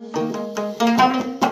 ولكن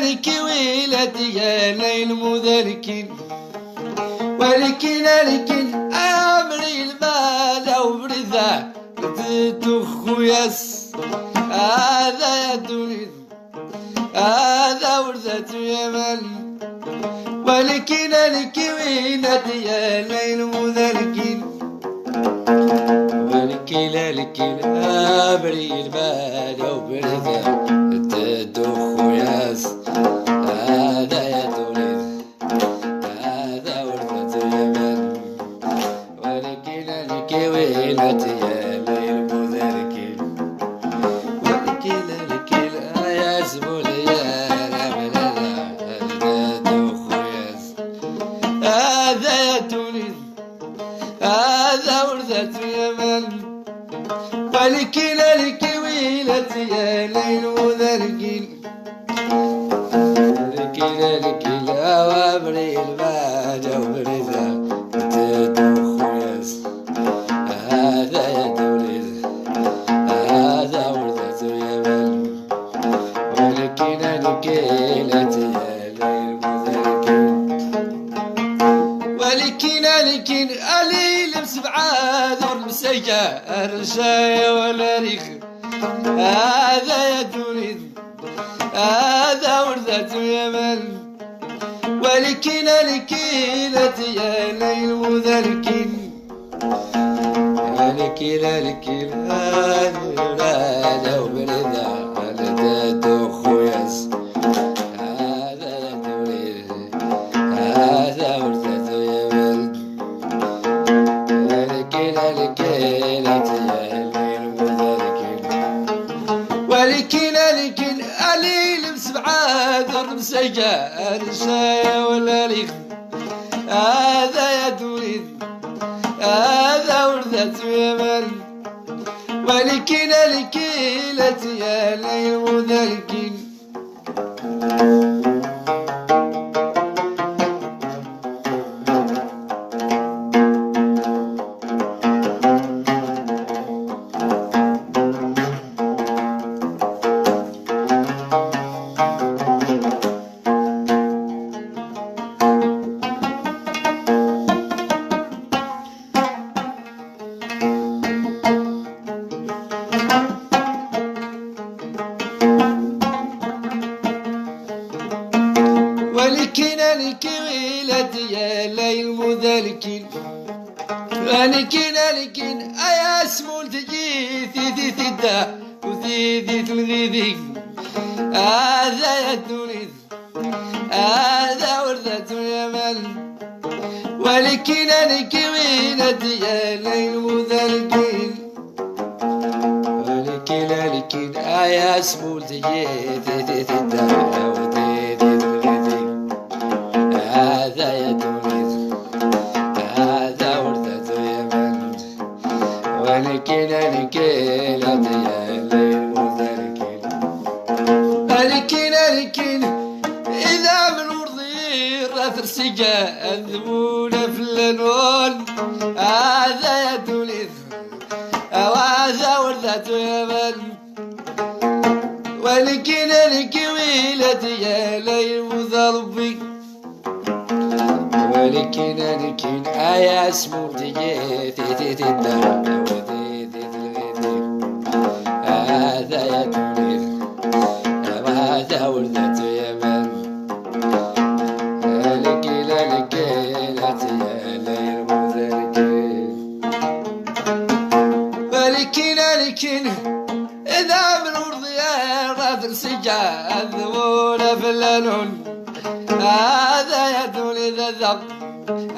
لك ويلتي يا ليل مذلكين ولكن لكن امري المال وبرذا تدخ يس هذا يا تريد هذا ورثة يمن ولكن لك ويلتي يا ليل مذلكين ولكن لكن امري المال تدخ Mark 11. لك التي يا ليل ولكن لك هذا وبرذا هذا تدخ يس هذا يا تونس هذا يمن ولكن لك التي يا ليل ولكن لكن قليل بسبعة ذر مسجى رشاية ولا ريخ هذا يا تونس هذا ورثة يمن. ولكن لك التي يا ليل مذلكين. يا ليل مذلكين ولكن لكن أيا اسمو تجي؟ ثي ثي ثي دا وثي ثي تلغيذي هذا يا تونس هذا ورثة يمن ولكن لك ويلتي يا ليل مذلكين ولكن لكن أيا اسمو تجي؟ ثي ثي ثي دا تبن ولكن الكويلة يا لي ضربي ولكن الكن آياس مردية تي تي هذا يا تونس هذا ولدت يا يا ليل مزركي ولكن سكينه إذا من ورضيها سجاد ولا في اللون هذا يدون إذا ذب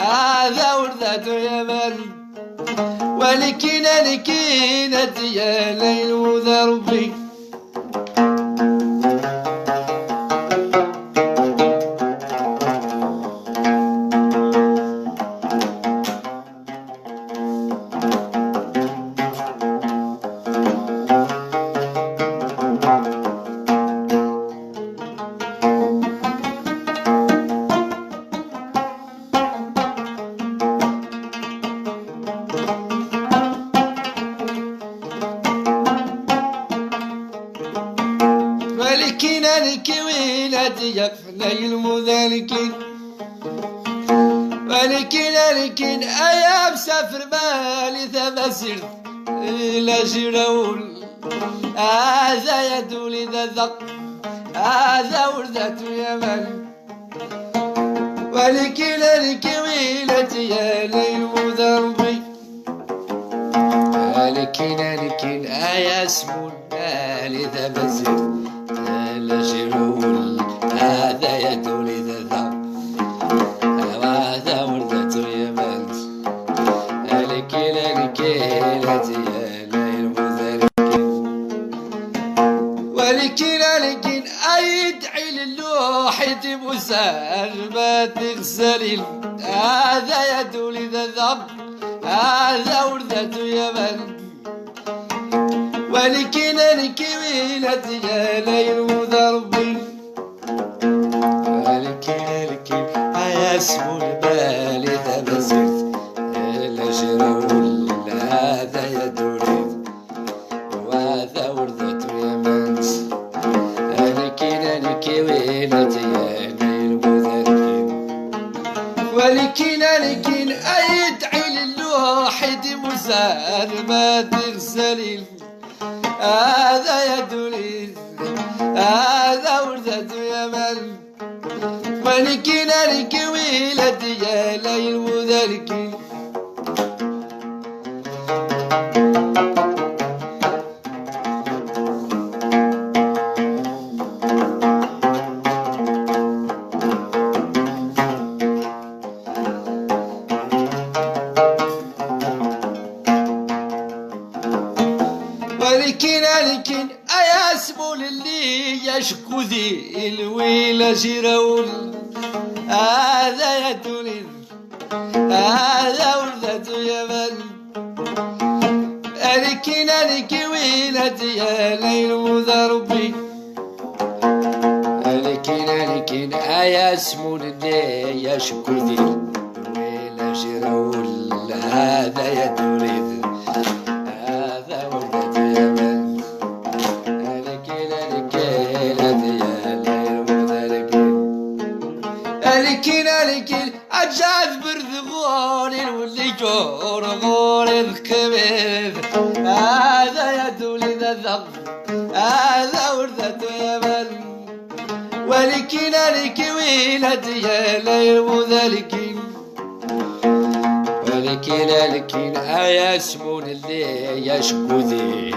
هذا ورثته يمن ولكن لكينة يا ليل وذا ربي ولكن الكويلة يفني المذلكين ولكن لكن أيام سفر مالي ثمسر إلى جرول. هذا يدل إذا ذق هذا وردة يمن ولكن الكويلة يا ليل ذنبي. لكن لكن آية اسم المال هذا يدل إذا ذا وهذا وردة يمن لكن لكن يا ليل مذلكين ولكن لكن أيدعي للوحد مسار ما تغسل هذا يدل إذا ذنب هذا وردة يمن ولكن الكويلة يا ليل وضربي ولكن لكن اسم البال ذا بزرت الأجر هذا يدور وهذا وردة يمنس لكن الكويلة يا ليل وضربي ولكن لكن أيدعي للواحد مسار ما تغسل هذا يدري هذا وردة يمن ولكن الكويلة هذا وردة يمن لكن لكويلة يا ليل وذربي لكن لكن أياسمو للي يشكو ذي. الويل جرول هذا يدل هذا وردة يمن لكن لكن يا ليل وذلكين لكن لكن أجاد برد غول واللي جور غول الكبير هذا يدل إذا ذق هذا وردة يمن ولكن لكويلة يا ليل وذلكين ولكن لكن أيسمون اللي يشكو ذي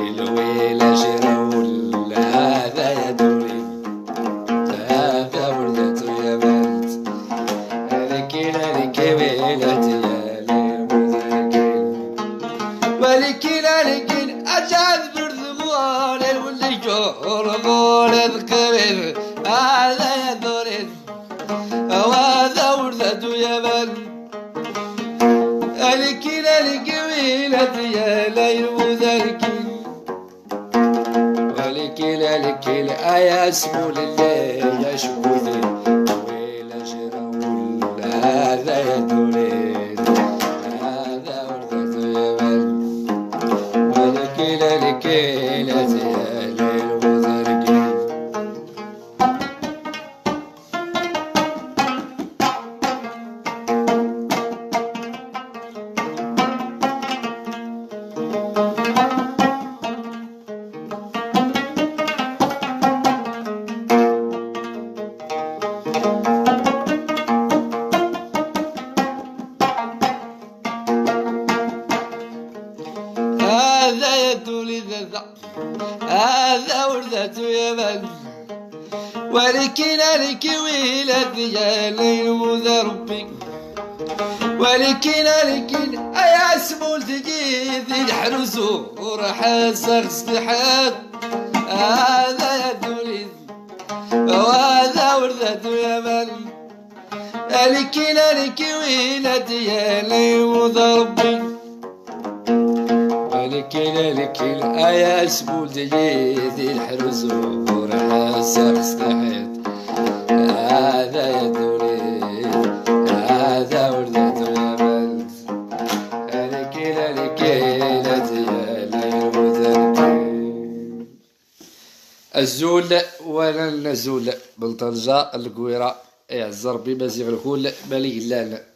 لكن القويلة يا ليل وذلكين ولكن لكن أيسمو للي يشكو ذي ويل هذا يدل إذا ذا هذا وردة يمن ولكن لك ولادي يا ليل وذا ربي ولكن لكن ايا سمول تجيد يحرزو وراح سخستحات هذا يا دولي وهذا ورثة يا مال لكن لك ولادي يا ليل وذا ربي ولكن لكن ايا سمول تجيد يحرزو وراح سخستحات هذا يا دولي هذا ولدت يا بلد ليل وذلك الزول ولا النزول بلطنجة القويرة يعز ربي بازيغ الكل بالي هلال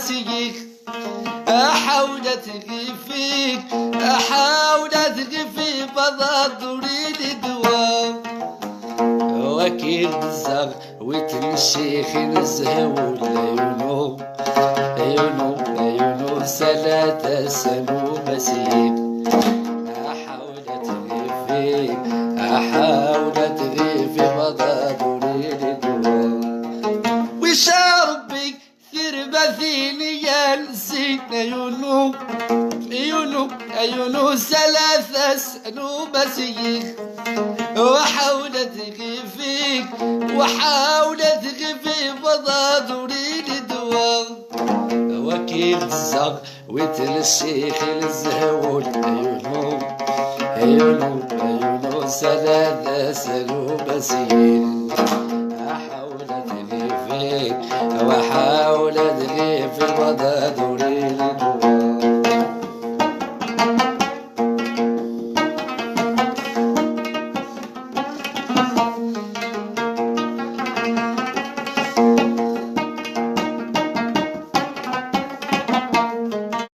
سنو مسيخ أحاول فيك أحاول في بضاضري لدوا وكيل دزاق ويتن الشيخ نزهو ليونو عيونو عيونو سلا سنو مسيك. أحاول تغيفي أحاول تغيفي ينسين عيونو عيونو عيونو ثلاثة سنو مسيك وحاول تغيفيك وحاول تغيفي مضادوني لدوا وكيل الزغ ويتل الشيخ الزهول عيونو عيونو عيونو سلالة سلو بسيل